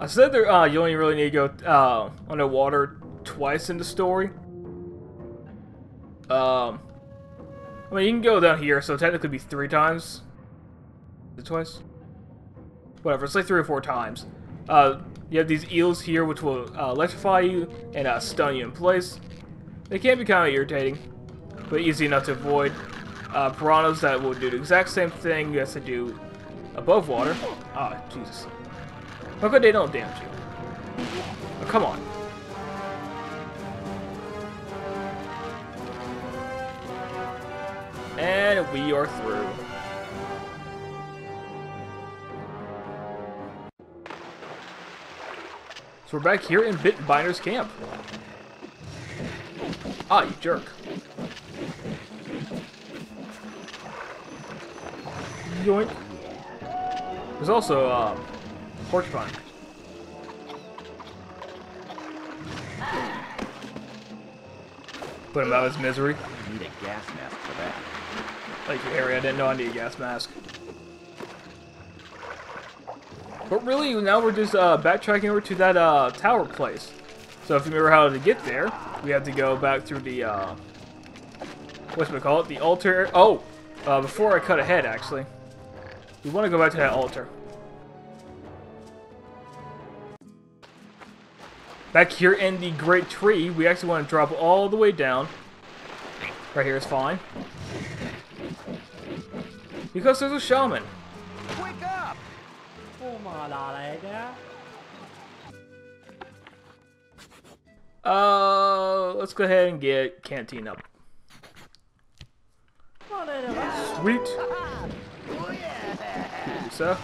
I said there, uh, you only really need to go uh, underwater twice in the story. Um, I mean, you can go down here, so technically be three times. Is it twice? Whatever, it's like three or four times. Uh, you have these eels here, which will uh, electrify you and uh, stun you in place. They can be kind of irritating, but easy enough to avoid. Uh, piranhas that will do the exact same thing as they do above water. Ah, Jesus. How could they don't damage you? Oh, come on. And we are through. So we're back here in Bitbinder's camp. Ah, you jerk. Yoink. There's also, uh, porcupine. Put him out of his misery. I need a gas mask for that. Thank you, Harry. I didn't know I needed a gas mask. But really, now we're just uh, backtracking over to that uh, tower place. So if you remember how to get there, we have to go back through the, uh, what's we call it? The altar. Oh, uh, before I cut ahead, actually. We want to go back to that altar. Back here in the great tree, we actually want to drop all the way down. Right here is fine. Because there's a shaman. Wake up! Uh, let's go ahead and get Canteen up. Sweet. So.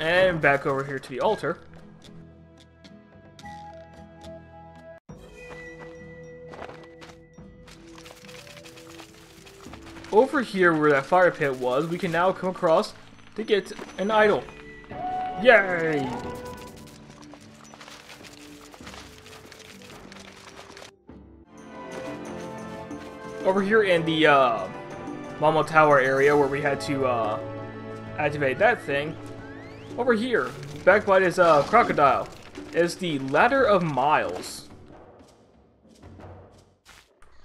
And back over here to the altar. Over here where that fire pit was, we can now come across to get an idol. Yay! Over here in the uh, Mamo Tower area where we had to uh, activate that thing, over here, back by this uh, crocodile, is the Ladder of Miles.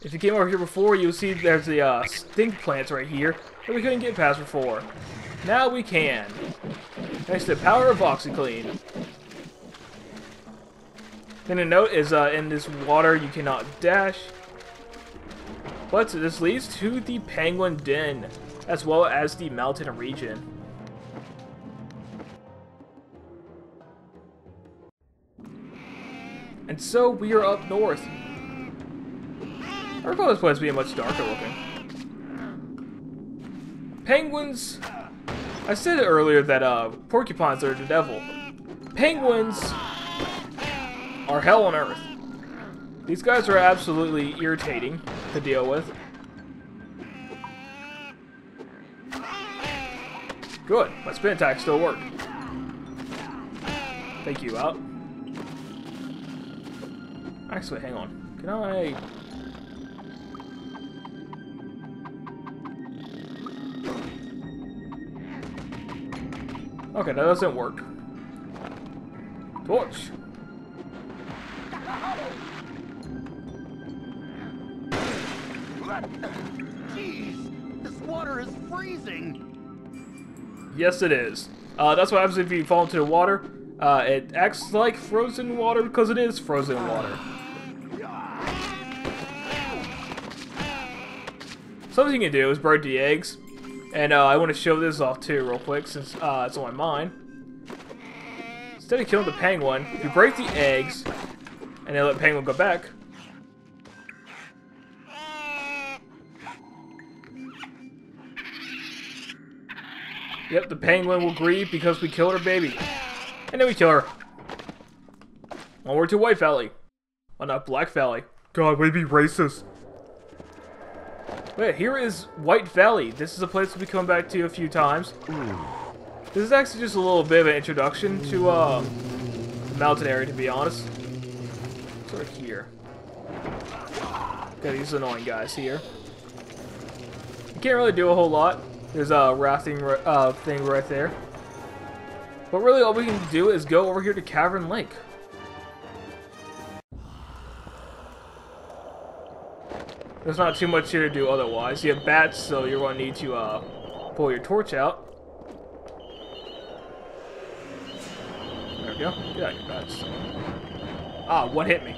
If you came over here before, you'll see there's the uh, stink plants right here that we couldn't get past before. Now we can. Thanks to the power of OxiClean. Then a note is uh, in this water you cannot dash. But this leads to the Penguin Den, as well as the mountain region. And so we are up north. I recall this place being much darker looking. Penguins... I said earlier that uh, porcupines are the devil. Penguins are hell on earth. These guys are absolutely irritating to deal with. Good, my spin attack still worked. Take you out. Actually, hang on. Can I... Okay, that doesn't work. Torch. Jeez, this water is freezing. Yes, it is. Uh, that's what happens if you fall into the water. Uh, it acts like frozen water because it is frozen water. Something you can do is burn the eggs. And uh, I want to show this off too real quick since uh, it's only mine. Instead of killing the penguin, you break the eggs and then let the penguin go back, Yep, the penguin will grieve because we killed her baby. And then we kill her. Onward to White Valley. Oh, not Black Valley. God, we'd be racist. Wait, here is White Valley. This is a place we come back to a few times. This is actually just a little bit of an introduction to uh, the mountain area, to be honest. Sort of here. Got these annoying guys here. You can't really do a whole lot. There's a rafting uh, thing right there. But really, all we can do is go over here to Cavern Lake. There's not too much here to do otherwise. You have bats, so you're going to need to uh, pull your torch out. There we go. Get out your bats. Ah, what hit me?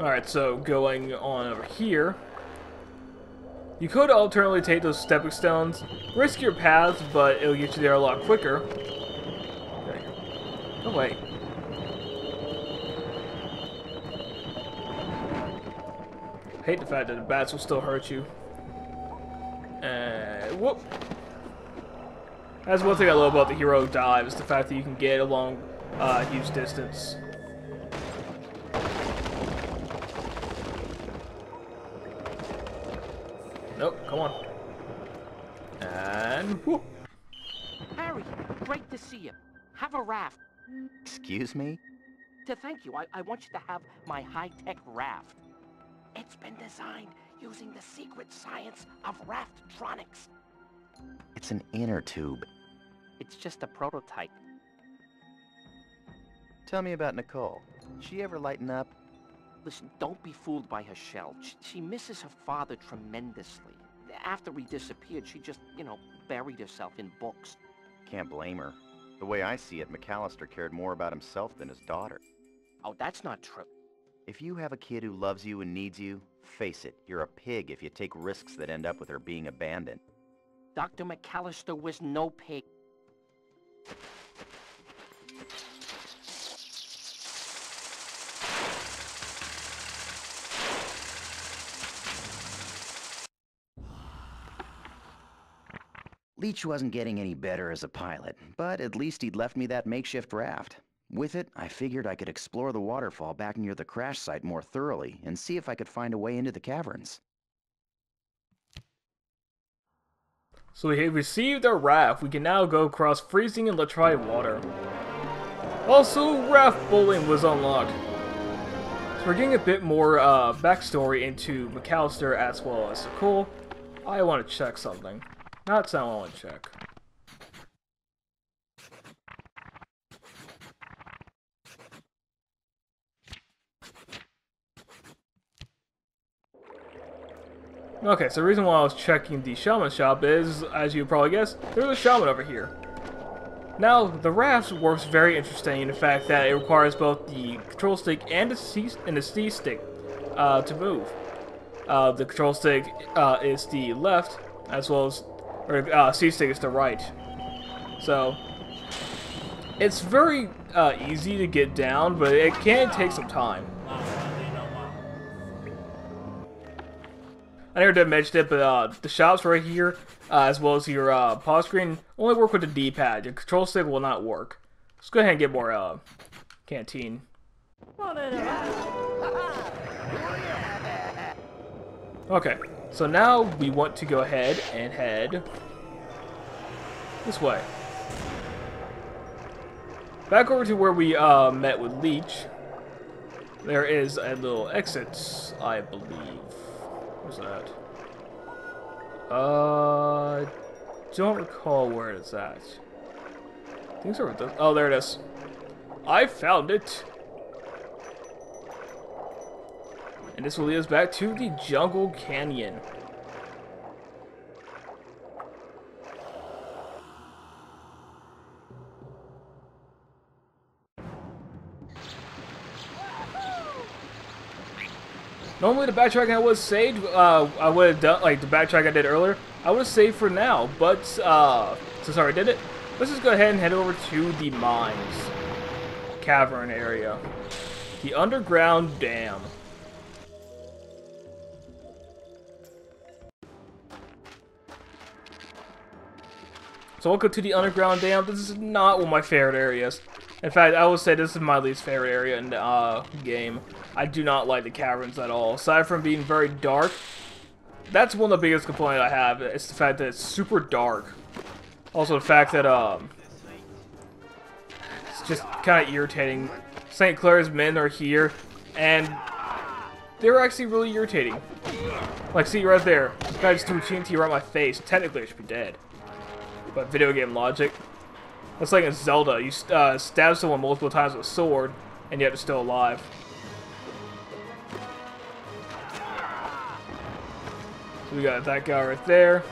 Alright, so going on over here. You could alternately take those stepping stones, risk your paths, but it'll get you there a lot quicker. There you go. No way. hate the fact that the bats will still hurt you. And whoop. That's one thing I love about the hero dive is the fact that you can get a long, uh, huge distance. Nope, come on. And whoop. Harry, great to see you. Have a raft. Excuse me? To thank you, I, I want you to have my high-tech raft. It's been designed using the secret science of Raftronics. It's an inner tube. It's just a prototype. Tell me about Nicole. She ever lighten up? Listen, don't be fooled by her shell. She, she misses her father tremendously. After he disappeared, she just, you know, buried herself in books. Can't blame her. The way I see it, McAllister cared more about himself than his daughter. Oh, that's not true. If you have a kid who loves you and needs you, face it, you're a pig if you take risks that end up with her being abandoned. Dr. McAllister was no pig. Leech wasn't getting any better as a pilot, but at least he'd left me that makeshift raft. With it, I figured I could explore the waterfall back near the crash site more thoroughly and see if I could find a way into the caverns. So we have received our raft. We can now go across freezing and latrite water. Also, raft bowling was unlocked. So we're getting a bit more uh, backstory into McAllister as well as Nicole. I want to check something. Not something I to check. Okay, so the reason why I was checking the shaman shop is, as you probably guessed, there's a shaman over here. Now, the raft works very interesting in the fact that it requires both the control stick and the C, and the C stick uh, to move. Uh, the control stick uh, is the left, as well as, or uh, C stick is the right. So, it's very uh, easy to get down, but it can take some time. I never did mention it, but uh, the shops right here, uh, as well as your uh, pause screen, only work with the D-pad. Your control stick will not work. Let's go ahead and get more uh, canteen. Okay, so now we want to go ahead and head this way. Back over to where we uh, met with Leech. There is a little exit, I believe. What's that? Uh, don't recall where it's at. Things are. Oh, there it is. I found it. And this will lead us back to the Jungle Canyon. Normally the backtrack I was saved, uh, I would have done, like the backtrack I did earlier, I would have saved for now, but, uh, since I already did it, let's just go ahead and head over to the mines. Cavern area. The underground dam. So welcome to the underground dam. This is not one of my favorite areas. In fact, I would say this is my least favorite area in the uh, game. I do not like the caverns at all. Aside from being very dark, that's one of the biggest complaints I have. It's the fact that it's super dark. Also the fact that um, it's just kind of irritating. St. Clair's men are here, and they're actually really irritating. Like, see right there, this guy just threw TNT right my face. Technically, I should be dead. But video game logic. That's like in Zelda. You uh, stab someone multiple times with a sword, and yet they're still alive. So we got that guy right there.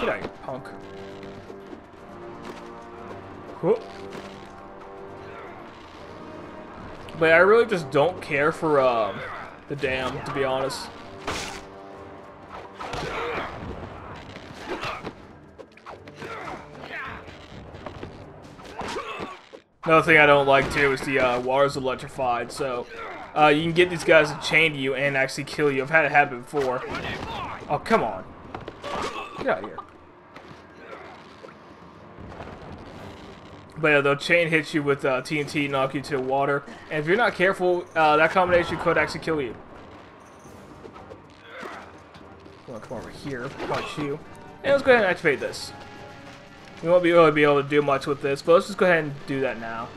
Get out, you punk. Whoop. But I really just don't care for um, the dam, to be honest. Another thing I don't like too is the uh, water's electrified, so uh, you can get these guys to chain you and actually kill you. I've had it happen before. Oh, come on. Get out of here. But yeah, they'll chain hit you with uh, TNT, knock you to the water. And if you're not careful, uh, that combination could actually kill you. I'm gonna come over here, punch you. And let's go ahead and activate this. We won't be really be able to do much with this, but let's just go ahead and do that now.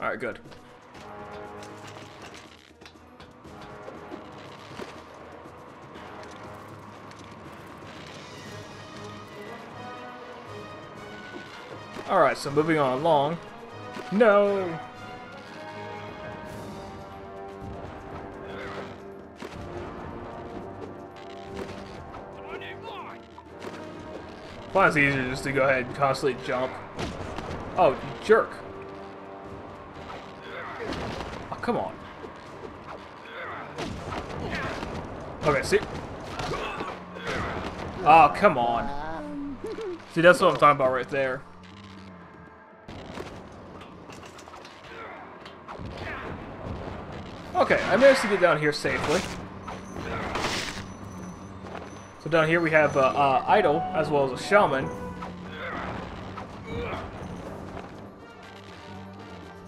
Alright, good. Alright, so moving on along. No! It's easier just to go ahead and constantly jump. Oh, jerk. Oh, come on. Okay, see? Oh, come on. See, that's what I'm talking about right there. Okay, I managed to get down here safely. So down here we have uh, uh, Idol, as well as a Shaman.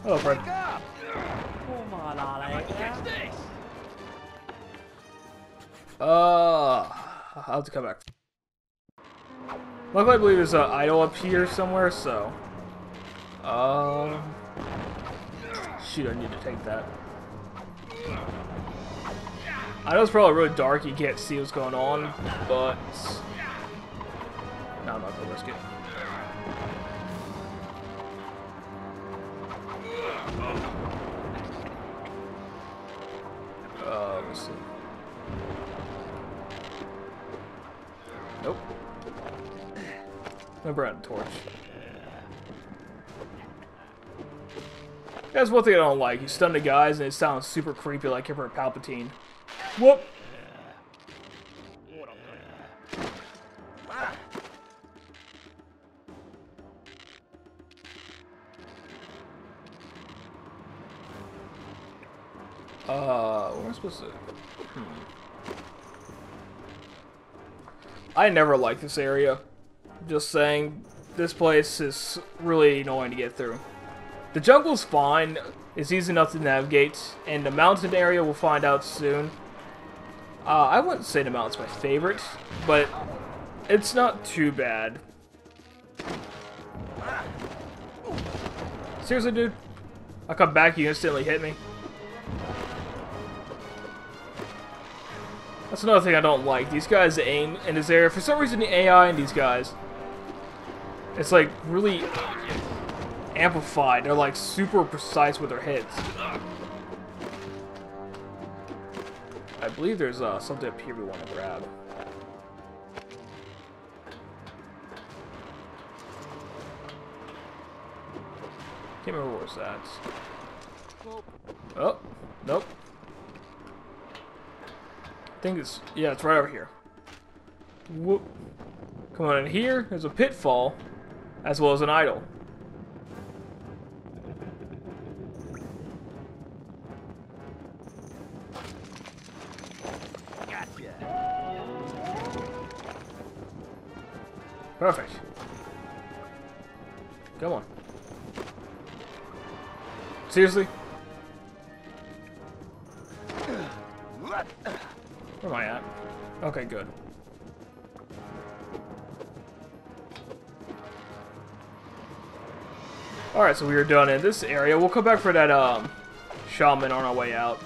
Hello, friend. Uh, I'll have to come back. Luckily, I believe there's an idol up here somewhere, so... Um... Shoot, I need to take that. I know it's probably really dark, you can't see what's going on, but... No, I'm not gonna risk it. Uh, let's see. Nope. No brown torch. That's one thing I don't like. You stun the guys and it sounds super creepy like you're Palpatine. Whoop! Uh, what am I supposed to... Hmm. I never liked this area. Just saying, this place is really annoying to get through. The jungle's fine, it's easy enough to navigate, and the mountain area we'll find out soon. Uh, I wouldn't say the mountain's my favorite, but it's not too bad. Seriously, dude? I come back, you instantly hit me. That's another thing I don't like. These guys aim in this area. For some reason, the AI in these guys, it's like really amplified. They're like super precise with their hits. Believe there's uh, something up here we want to grab. Can't remember where was that. Oh, nope. I think it's, yeah, it's right over here. Whoop. Come on in here, there's a pitfall, as well as an idol. Perfect. Come on. Seriously? Where am I at? Okay, good. Alright, so we are done in this area. We'll come back for that um, shaman on our way out.